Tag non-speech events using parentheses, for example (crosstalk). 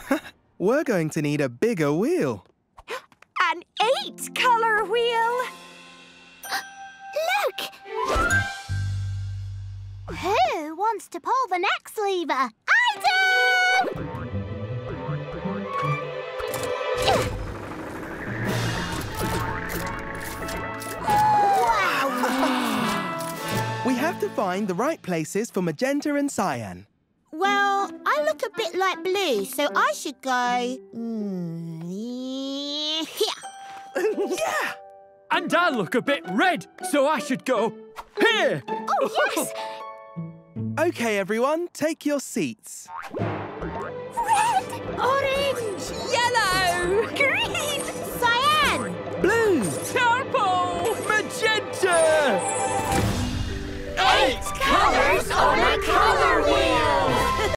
(laughs) We're going to need a bigger wheel. (gasps) An eight-colour wheel. (gasps) Look! Who wants to pull the next lever? I do! wow! (laughs) We have to find the right places for magenta and cyan. Well, I look a bit like blue, so I should go... Mm, here. yeah! And I look a bit red, so I should go here! Oh, yes! OK, everyone, take your seats. Red! Orange! Yellow! Green! Cyan! Blue! Purple! Magenta! Eight colours on a card!